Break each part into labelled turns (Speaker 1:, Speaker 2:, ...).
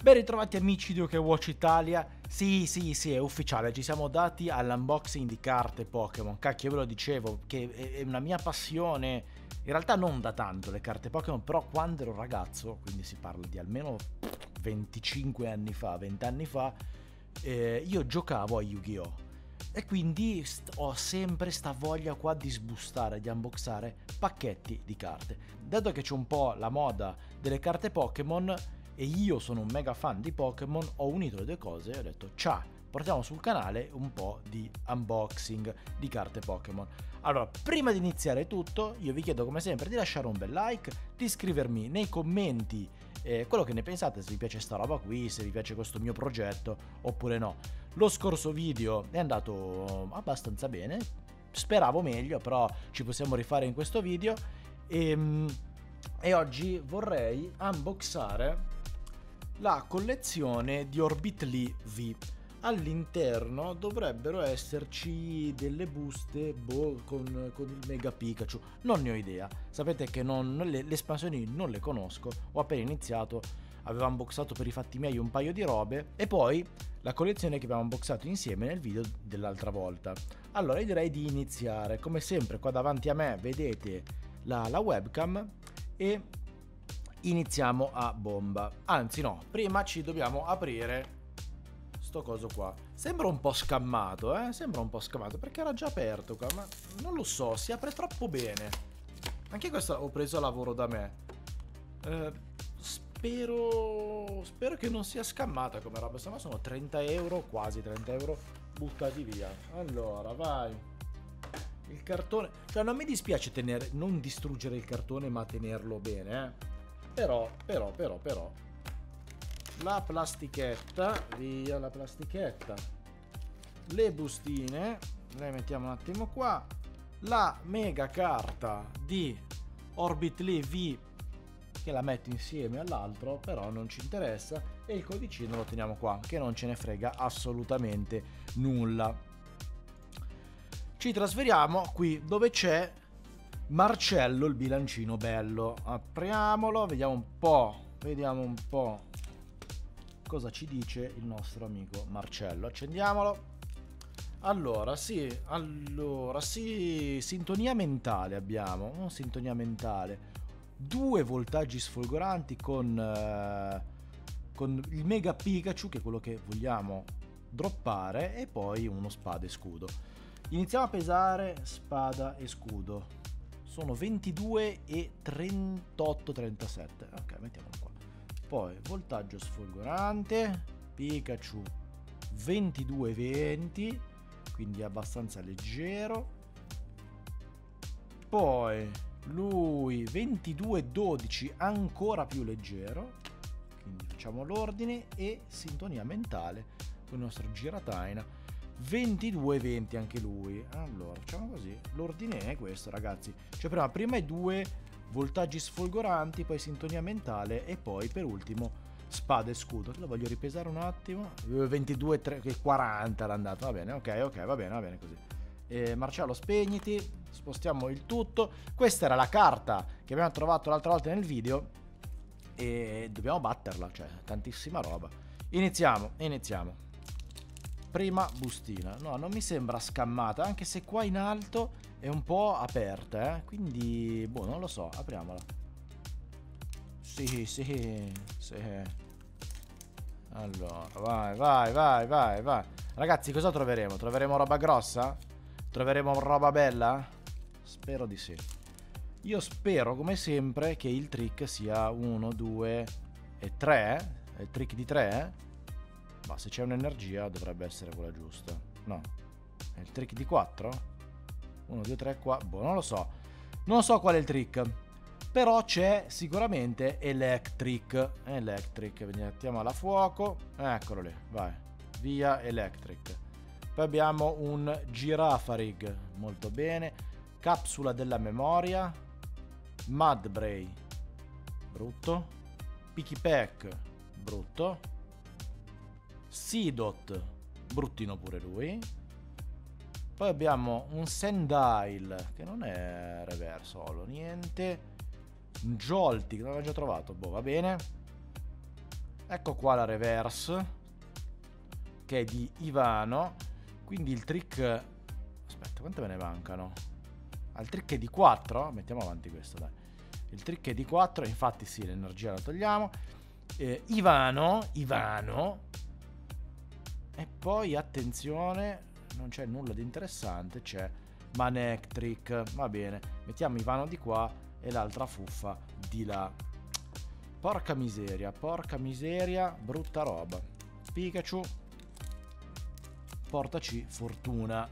Speaker 1: Ben ritrovati amici di OK Watch Italia. Sì, sì, sì, è ufficiale. Ci siamo dati all'unboxing di carte Pokémon. Cacchio, ve lo dicevo, che è una mia passione. In realtà non da tanto le carte Pokémon, però quando ero ragazzo, quindi si parla di almeno 25 anni fa, 20 anni fa, eh, io giocavo a Yu-Gi-Oh! E quindi ho sempre sta voglia qua di sbustare, di unboxare pacchetti di carte. Dato che c'è un po' la moda delle carte Pokémon, e io sono un mega fan di Pokémon, ho unito le due cose e ho detto ciao, portiamo sul canale un po' di unboxing di carte Pokémon. Allora, prima di iniziare tutto, io vi chiedo come sempre di lasciare un bel like, di iscrivermi nei commenti eh, quello che ne pensate, se vi piace sta roba qui, se vi piace questo mio progetto oppure no. Lo scorso video è andato abbastanza bene, speravo meglio, però ci possiamo rifare in questo video e, ehm, e oggi vorrei unboxare la collezione di Orbitly V. All'interno dovrebbero esserci delle buste boh, con, con, il Mega Pikachu. Non ne ho idea. Sapete che non, le, le espansioni non le conosco. Ho appena iniziato. Avevo unboxato per i fatti miei un paio di robe. E poi la collezione che abbiamo unboxato insieme nel video dell'altra volta. Allora io direi di iniziare. Come sempre qua davanti a me vedete la, la webcam. E iniziamo a bomba. Anzi no, prima ci dobbiamo aprire sto coso qua. Sembra un po' scammato, eh? Sembra un po' scammato perché era già aperto qua, ma non lo so, si apre troppo bene. Anche questo ho preso a lavoro da me. Eh, spero... Spero che non sia scammata come roba, se no sono 30 euro, quasi 30 euro buttati via. Allora, vai. Il cartone... Cioè, non mi dispiace tenere... non distruggere il cartone, ma tenerlo bene, eh però, però, però, però, la plastichetta, via la plastichetta, le bustine, le mettiamo un attimo qua, la mega carta di Orbitly V che la metto insieme all'altro, però non ci interessa, e il codicino lo teniamo qua, che non ce ne frega assolutamente nulla. Ci trasferiamo qui dove c'è Marcello il bilancino bello. Apriamolo, vediamo un po', vediamo un po' cosa ci dice il nostro amico Marcello. Accendiamolo. Allora, sì, allora, sì, sintonia mentale abbiamo, non sintonia mentale. Due voltaggi sfolgoranti con, eh, con il Mega Pikachu, che è quello che vogliamo droppare, e poi uno spada e scudo. Iniziamo a pesare spada e scudo sono 22 e 38 37 ok mettiamolo qua. Poi voltaggio sfolgorante. Pikachu 22 20 quindi abbastanza leggero. Poi lui 22 12 ancora più leggero. Quindi facciamo l'ordine e sintonia mentale con il nostro girataina 22-20 anche lui. Allora, facciamo così. L'ordine è questo, ragazzi. Cioè, prima, prima i due voltaggi sfolgoranti, poi sintonia mentale e poi per ultimo spada e scudo. Lo voglio ripesare un attimo. 22, 3, 40 l'andata. Va bene, ok, ok, va bene, va bene così. Eh, Marcello, spegniti. Spostiamo il tutto. Questa era la carta che abbiamo trovato l'altra volta nel video. E dobbiamo batterla, cioè, tantissima roba. Iniziamo, iniziamo prima bustina. No, non mi sembra scammata, anche se qua in alto è un po' aperta, eh? Quindi, boh, non lo so, apriamola. Sì, sì, sì. Allora, vai, vai, vai, vai, vai. Ragazzi, cosa troveremo? Troveremo roba grossa? Troveremo roba bella? Spero di sì. Io spero, come sempre, che il trick sia 1, 2 e 3. È il trick di 3, ma se c'è un'energia dovrebbe essere quella giusta. No. È il trick di 4? 1, 2, 3, 4. Boh, non lo so. Non so qual è il trick. Però c'è sicuramente Electric. Electric. Mettiamo alla fuoco. Eccolo lì. Vai. Via Electric. Poi abbiamo un Girafarig. Molto bene. Capsula della memoria. Mudbray. Brutto. Picky Pack. Brutto. Seedot, bruttino pure lui. Poi abbiamo un Sendile, che non è reversolo, niente. Un Jolty, che l'aveva già trovato, boh, va bene. Ecco qua la reverse, che è di Ivano. Quindi il trick... Aspetta, quante me ne mancano? Ah, il trick è di 4? Mettiamo avanti questo, dai. Il trick è di 4, infatti sì, l'energia la togliamo. Eh, Ivano, Ivano. E poi, attenzione, non c'è nulla di interessante, c'è Manectric. Va bene, mettiamo Ivano di qua e l'altra fuffa di là. Porca miseria, porca miseria, brutta roba. Pikachu, portaci fortuna.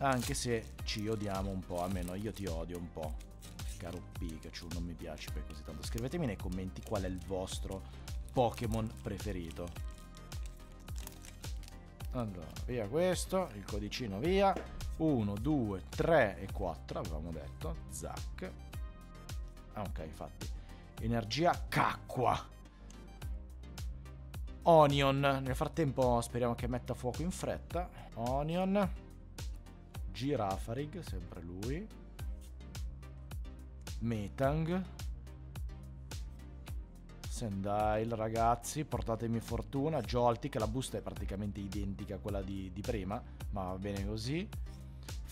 Speaker 1: Anche se ci odiamo un po', almeno io ti odio un po'. Caro Pikachu, non mi piaci per così tanto. Scrivetemi nei commenti qual è il vostro Pokémon preferito. Allora, via questo, il codicino via. 1, 2, 3 e 4, avevamo detto. Zac. Ah, ok, infatti Energia cacqua. Onion. Nel frattempo speriamo che metta fuoco in fretta. Onion. Girafarig, sempre lui. Metang. Sendile, ragazzi, portatemi fortuna. Jolty, che la busta è praticamente identica a quella di, di prima, ma va bene così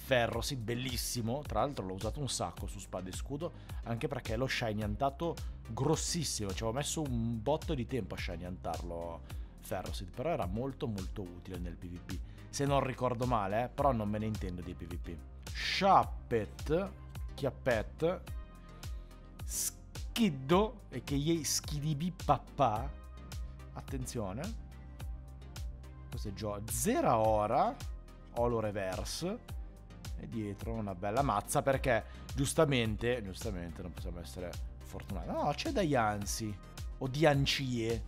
Speaker 1: ferro, sì, bellissimo. Tra l'altro l'ho usato un sacco su spada e scudo, anche perché l'ho shiniantato grossissimo. Ci avevo messo un botto di tempo a shiniantarlo Ferrosid, però era molto molto utile nel PvP. Se non ricordo male, eh, però non me ne intendo di PvP. Shappet, Chiappet, Skiddo, e che gli Skidibi papà. Attenzione. Questo è Gio. Zera ora. Holo Reverse e dietro una bella mazza perché giustamente, giustamente non possiamo essere fortunati. No, c'è da Yansi o di Ancie.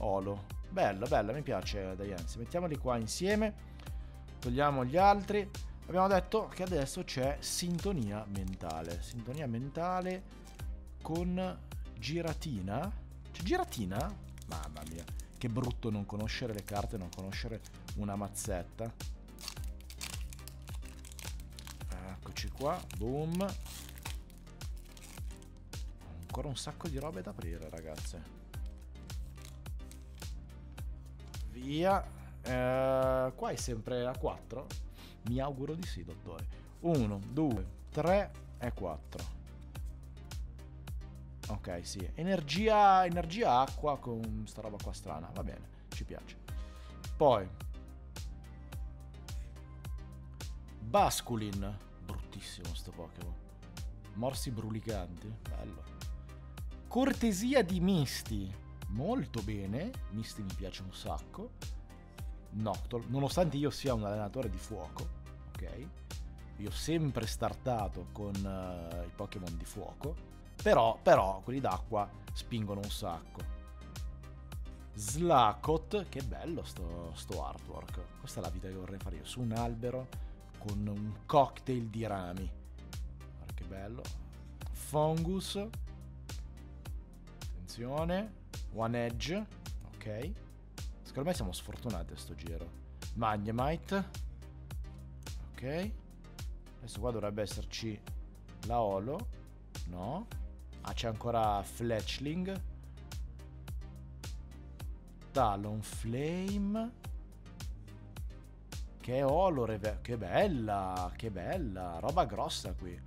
Speaker 1: Olo. Bello, bello, mi piace da Yansi. Mettiamoli qua insieme. Togliamo gli altri. Abbiamo detto che adesso c'è sintonia mentale. Sintonia mentale con giratina. C'è giratina? Mamma mia, che brutto non conoscere le carte, non conoscere una mazzetta. Eccoci qua, boom. Ancora un sacco di robe da aprire, ragazze. Via. Eh, qua è sempre a 4? Mi auguro di sì, dottore. 1, 2, 3 e 4. Ok, sì. Energia, energia acqua con sta roba qua strana. Va bene, ci piace. Poi. Basculin bruttissimo sto Pokémon. Morsi brulicanti, bello. Cortesia di Misty, molto bene. Misty mi piace un sacco. Noctol, nonostante io sia un allenatore di fuoco, ok? Io ho sempre startato con uh, i Pokémon di fuoco, però, però quelli d'acqua spingono un sacco. Slakot, che bello sto, sto artwork. Questa è la vita che vorrei fare io, su un albero con un cocktail di rami. Guarda che bello. Fungus. Attenzione. One Edge. Ok. Secondo me siamo sfortunati a sto giro. Magnemite. Ok. Adesso qua dovrebbe esserci la Holo. No. Ah, c'è ancora Fletchling. Talon Flame. Che olore, che bella, che bella, roba grossa qui.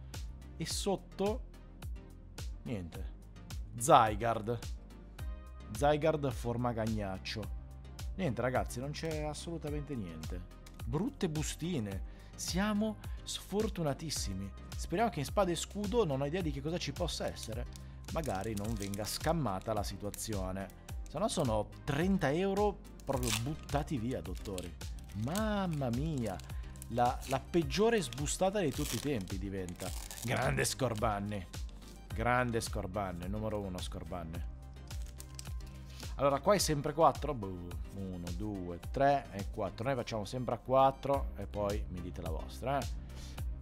Speaker 1: E sotto, niente, Zygarde. Zygarde forma gagnaccio. Niente ragazzi, non c'è assolutamente niente. Brutte bustine. Siamo sfortunatissimi. Speriamo che in spada e scudo non ho idea di che cosa ci possa essere. Magari non venga scammata la situazione. Se no sono 30 euro proprio buttati via, dottori. Mamma mia, la, la, peggiore sbustata di tutti i tempi diventa. Grande Scorbanne. Grande Scorbanne, numero uno Scorbanne. Allora, qua è sempre 4. 1, 2, 3 e 4. Noi facciamo sempre a 4 e poi mi dite la vostra. Eh?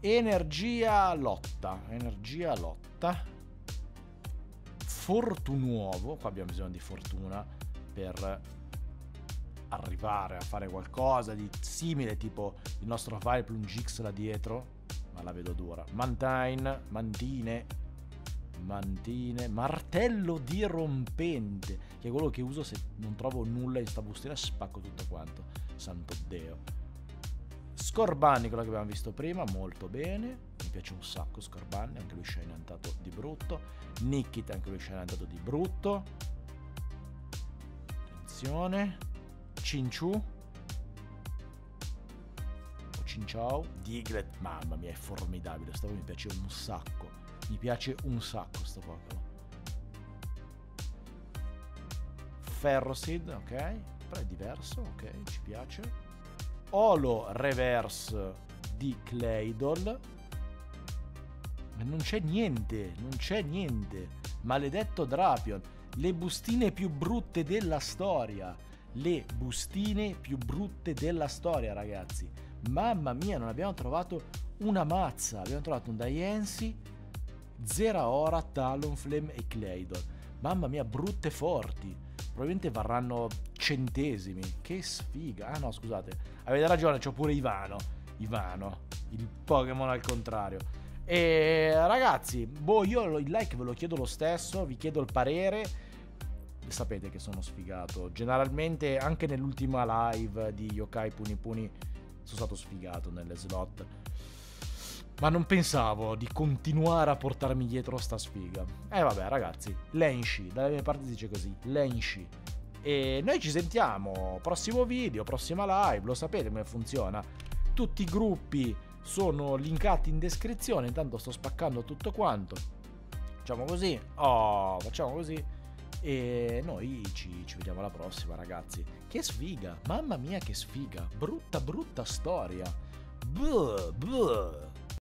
Speaker 1: Energia lotta. Energia lotta. Fortunuovo. Qua abbiamo bisogno di fortuna per arrivare a fare qualcosa di simile, tipo il nostro Vileplume X là dietro, ma la vedo dura. Mantine, Mantine, Mantine, martello dirompente, che è quello che uso se non trovo nulla in sta bustina, spacco tutto quanto. Santo Dio. Scorbanni, quello che abbiamo visto prima, molto bene. Mi piace un sacco Scorbanni, anche lui scenantato di brutto. Nikit, anche lui scenantato di brutto. Attenzione. Cinciu. O Cinciao. Diglett, mamma mia, è formidabile. Sto mi piace un sacco. Mi piace un sacco sto Pokémon. Ferrosid, ok. Però è diverso, ok, ci piace. Holo Reverse di Claydol. Non c'è niente, non c'è niente. Maledetto Drapion. Le bustine più brutte della storia. Le bustine più brutte della storia, ragazzi. Mamma mia, non abbiamo trovato una mazza. Abbiamo trovato un Diancie, Zeraora, Talonflame e Claydol. Mamma mia, brutte forti. Probabilmente varranno centesimi. Che sfiga. Ah no, scusate. Avete ragione, c'ho pure Ivano. Ivano. Il Pokémon al contrario. E ragazzi, boh, io il like ve lo chiedo lo stesso, vi chiedo il parere. Sapete che sono sfigato. Generalmente, anche nell'ultima live di Yokai Puni Puni, sono stato sfigato nelle slot. Ma non pensavo di continuare a portarmi dietro sta sfiga. E eh, vabbè, ragazzi, Lenshi, dalle mie parti dice così, Lenshi. E noi ci sentiamo, prossimo video, prossima live, lo sapete come funziona. Tutti i gruppi sono linkati in descrizione, intanto sto spaccando tutto quanto. Facciamo così, oh, facciamo così. E noi ci, ci vediamo alla prossima, ragazzi. Che sfiga, mamma mia che sfiga, brutta brutta storia. Buh, buh.